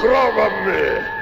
krowa my!